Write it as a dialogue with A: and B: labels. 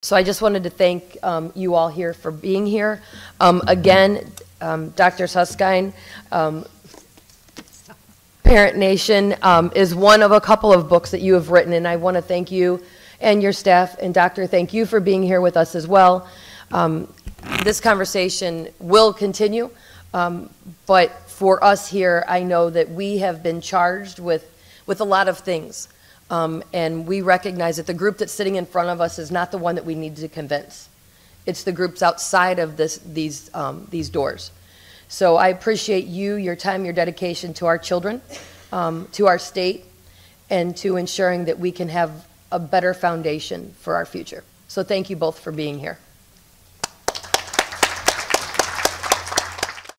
A: So I just wanted to thank um, you all here for being here. Um, Again, um, Dr. Suskind, um, Parent Nation um, is one of a couple of books that you have written, and I want to thank you and your staff, and Doctor, thank you for being here with us as well. Um, This conversation will continue, but for us here, I know that we have been charged with, with a lot of things. Um, And we recognize that the group that's sitting in front of us is not the one that we need to convince. It's the groups outside of this, these, um, these doors. So I appreciate you, your time, your dedication to our children, um, to our state, and to ensuring that we can have a better foundation for our future. So thank you both for being here.